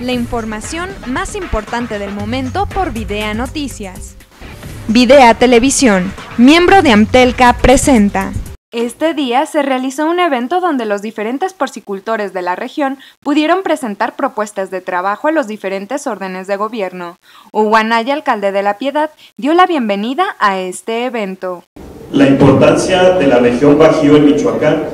La información más importante del momento por Videa Noticias. Videa Televisión, miembro de Amtelca, presenta. Este día se realizó un evento donde los diferentes porcicultores de la región pudieron presentar propuestas de trabajo a los diferentes órdenes de gobierno. Uguanaya, alcalde de La Piedad, dio la bienvenida a este evento. La importancia de la región Bajío en Michoacán,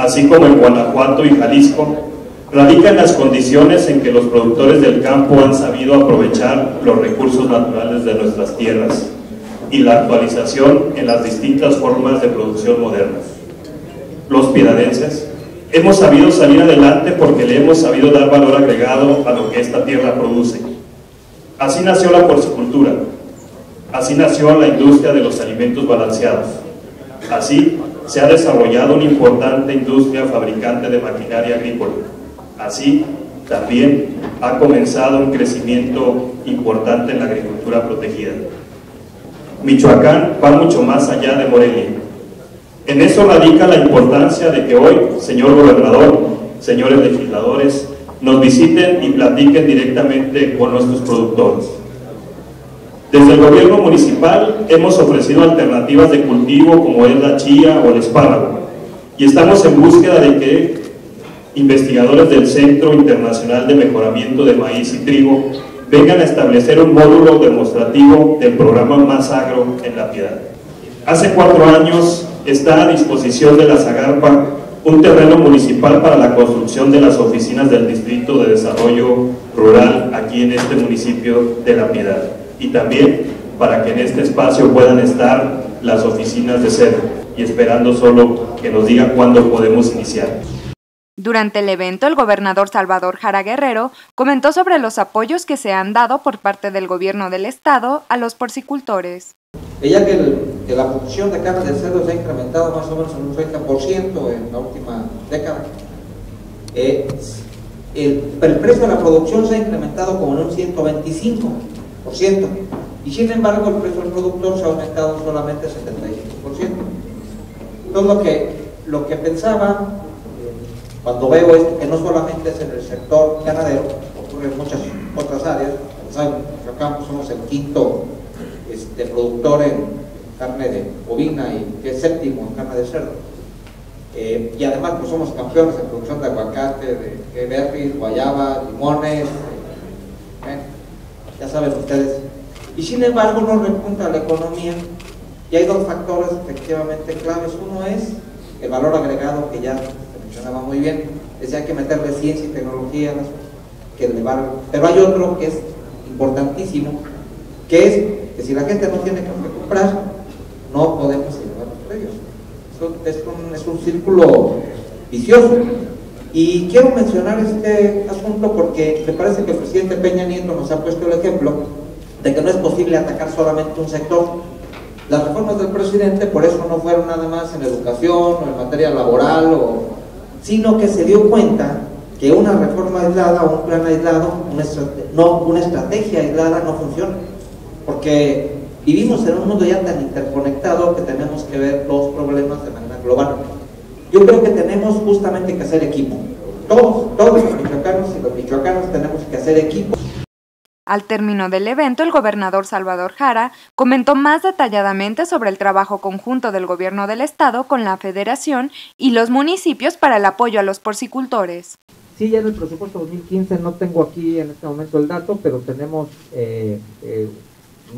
así como en Guanajuato y Jalisco, radica en las condiciones en que los productores del campo han sabido aprovechar los recursos naturales de nuestras tierras y la actualización en las distintas formas de producción modernas. Los piedadenses hemos sabido salir adelante porque le hemos sabido dar valor agregado a lo que esta tierra produce. Así nació la porcicultura, así nació la industria de los alimentos balanceados, así se ha desarrollado una importante industria fabricante de maquinaria agrícola, así también ha comenzado un crecimiento importante en la agricultura protegida. Michoacán va mucho más allá de Morelia. En eso radica la importancia de que hoy, señor gobernador, señores legisladores, nos visiten y platiquen directamente con nuestros productores. Desde el gobierno municipal hemos ofrecido alternativas de cultivo como es la chía o el espárrago y estamos en búsqueda de que investigadores del Centro Internacional de Mejoramiento de Maíz y Trigo vengan a establecer un módulo demostrativo del programa Más Agro en La Piedad. Hace cuatro años está a disposición de la Zagarpa un terreno municipal para la construcción de las oficinas del Distrito de Desarrollo Rural aquí en este municipio de La Piedad y también para que en este espacio puedan estar las oficinas de sede y esperando solo que nos digan cuándo podemos iniciar. Durante el evento, el gobernador Salvador Jara Guerrero comentó sobre los apoyos que se han dado por parte del gobierno del estado a los porcicultores. Ya que, la producción de carne de cerdo se ha incrementado más o menos en un 30% en la última década, eh, el, el, precio de la producción se ha incrementado como en un 125%, y sin embargo el precio del productor se ha aumentado solamente 75%. Entonces lo que, lo que pensaba cuando veo esto, que no solamente es en el sector ganadero, ocurre en muchas otras áreas, saben, acá somos el quinto este, productor en carne de bovina y que es séptimo en carne de cerdo. Eh, y además pues somos campeones en producción de aguacate, de berries, guayaba, limones, eh, ya saben ustedes. Y sin embargo no repunta la economía y hay dos factores efectivamente claves. Uno es el valor agregado que ya funcionaba muy bien. Decía que meterle ciencia y tecnología, que elevar. Pero hay otro que es importantísimo, que es que si la gente no tiene que comprar, no podemos elevar los precios. Es un, es un círculo vicioso. Y quiero mencionar este asunto porque me parece que el presidente Peña Nieto nos ha puesto el ejemplo de que no es posible atacar solamente un sector. Las reformas del presidente por eso no fueron nada más en educación o en materia laboral o sino que se dio cuenta que una reforma aislada o un plan aislado, una no, una estrategia aislada no funciona, porque vivimos en un mundo ya tan interconectado que tenemos que ver los problemas de manera global. Yo creo que tenemos justamente que hacer equipo. Todos, todos los michoacanos y los michoacanos tenemos que hacer equipo. Al término del evento, el gobernador Salvador Jara comentó más detalladamente sobre el trabajo conjunto del gobierno del estado con la federación y los municipios para el apoyo a los porcicultores. Sí, ya en el presupuesto 2015 no tengo aquí en este momento el dato, pero tenemos eh, eh,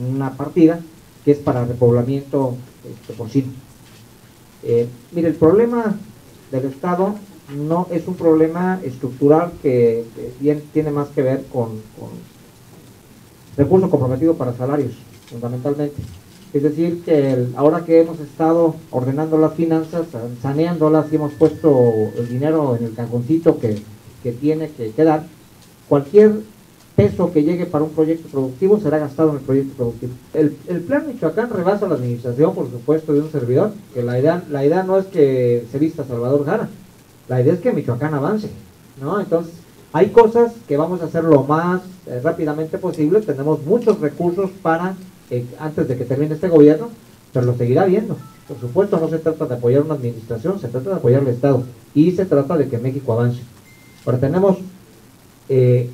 una partida que es para repoblamiento este, porcino. Eh, mire, el problema del Estado no es un problema estructural que, tiene más que ver con recurso comprometido para salarios, fundamentalmente. Es decir, que ahora que hemos estado ordenando las finanzas, saneándolas y hemos puesto el dinero en el cajoncito que, que tiene que quedar, cualquier peso que llegue para un proyecto productivo será gastado en el proyecto productivo. El, el, plan Michoacán rebasa la administración, por supuesto, de un servidor, que la idea, la idea no es que se vista Salvador Jara, la idea es que Michoacán avance, ¿no? Entonces, hay cosas que vamos a hacer lo más eh, rápidamente posible, tenemos muchos recursos para, eh, antes de que termine este gobierno, pero lo seguirá viendo. Por supuesto, no se trata de apoyar una administración, se trata de apoyar al Estado y se trata de que México avance. Ahora tenemos eh,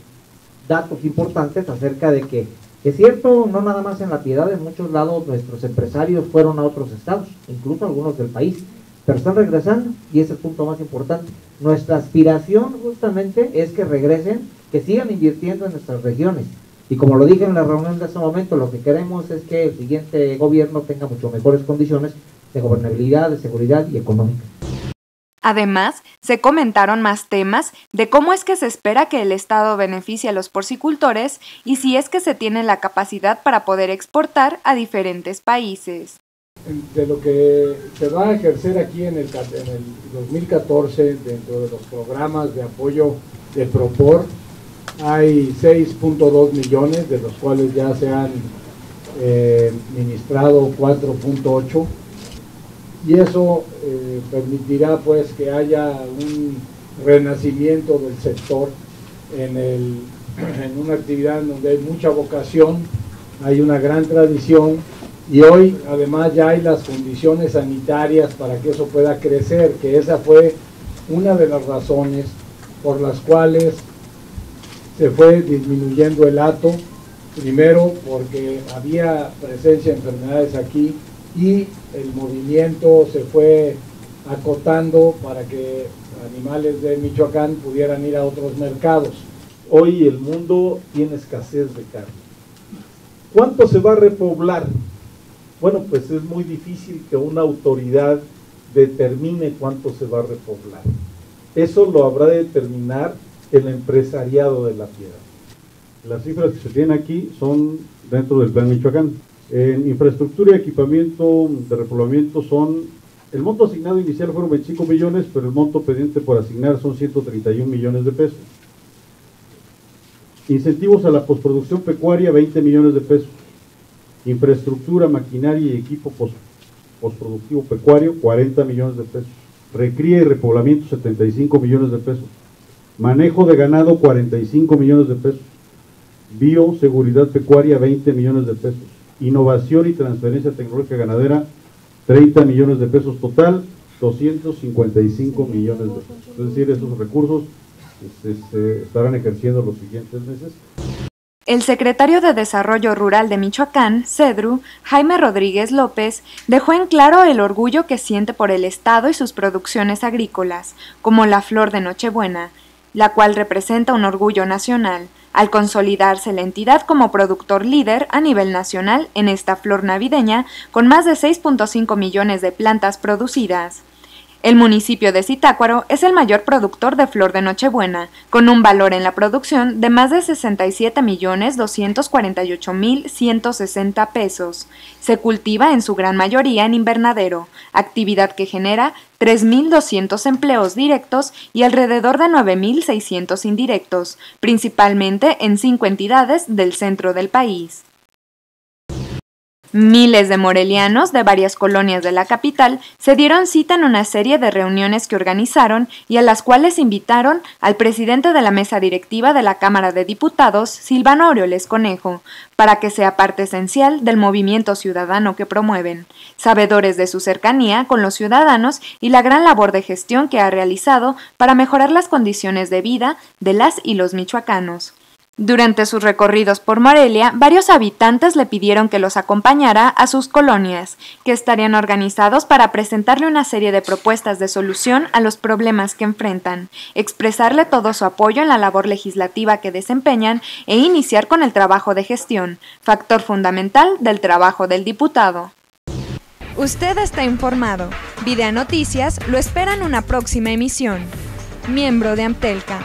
datos importantes acerca de que es cierto, no nada más en la piedad, en muchos lados nuestros empresarios fueron a otros estados, incluso algunos del país, pero están regresando y es el punto más importante. Nuestra aspiración justamente es que regresen, que sigan invirtiendo en nuestras regiones. Y como lo dije en la reunión de ese momento, lo que queremos es que el siguiente gobierno tenga mucho mejores condiciones de gobernabilidad, de seguridad y económica. Además, se comentaron más temas de cómo es que se espera que el Estado beneficie a los porcicultores y si es que se tiene la capacidad para poder exportar a diferentes países. De lo que se va a ejercer aquí en el, 2014 dentro de los programas de apoyo de Propor, hay 6.2 millones, de los cuales ya se han eh, ministrado 4.8 y eso eh, permitirá pues que haya un renacimiento del sector en, el, en una actividad donde hay mucha vocación, hay una gran tradición y hoy además ya hay las condiciones sanitarias para que eso pueda crecer, que esa fue una de las razones por las cuales se fue disminuyendo el hato, primero porque había presencia de enfermedades aquí y el movimiento se fue acotando para que animales de Michoacán pudieran ir a otros mercados. Hoy el mundo tiene escasez de carne. ¿Cuánto se va a repoblar? Bueno, pues es muy difícil que una autoridad determine cuánto se va a repoblar. Eso lo habrá de determinar el empresariado de la piedra. Las cifras que se tienen aquí son dentro del plan Michoacán. En infraestructura y equipamiento de repoblamiento son, el monto asignado inicial fueron 25 millones, pero el monto pendiente por asignar son 131 millones de pesos. Incentivos a la postproducción pecuaria, 20 millones de pesos. Infraestructura, maquinaria y equipo postproductivo pecuario, 40 millones de pesos. Recría y repoblamiento, 75 millones de pesos. Manejo de ganado, 45 millones de pesos. Bioseguridad pecuaria, 20 millones de pesos innovación y transferencia tecnológica ganadera, 30 millones de pesos total, 255 millones de pesos. Es decir, esos recursos se este, este, estarán ejerciendo los siguientes meses. El secretario de Desarrollo Rural de Michoacán, CEDRU, Jaime Rodríguez López, dejó en claro el orgullo que siente por el Estado y sus producciones agrícolas, como la flor de Nochebuena, la cual representa un orgullo nacional, al consolidarse la entidad como productor líder a nivel nacional en esta flor navideña, con más de 6.5 millones de plantas producidas. El municipio de Zitácuaro es el mayor productor de flor de Nochebuena, con un valor en la producción de más de 67.248.160 pesos. Se cultiva en su gran mayoría en invernadero, actividad que genera 3.200 empleos directos y alrededor de 9.600 indirectos, principalmente en cinco entidades del centro del país. Miles de morelianos de varias colonias de la capital se dieron cita en una serie de reuniones que organizaron y a las cuales invitaron al presidente de la mesa directiva de la Cámara de Diputados, Silvano Aureoles Conejo, para que sea parte esencial del movimiento ciudadano que promueven, sabedores de su cercanía con los ciudadanos y la gran labor de gestión que ha realizado para mejorar las condiciones de vida de las y los michoacanos. Durante sus recorridos por Morelia, varios habitantes le pidieron que los acompañara a sus colonias, que estarían organizados para presentarle una serie de propuestas de solución a los problemas que enfrentan, expresarle todo su apoyo en la labor legislativa que desempeñan e iniciar con el trabajo de gestión, factor fundamental del trabajo del diputado. Usted está informado. Videa Noticias lo espera en una próxima emisión. Miembro de Amtelca.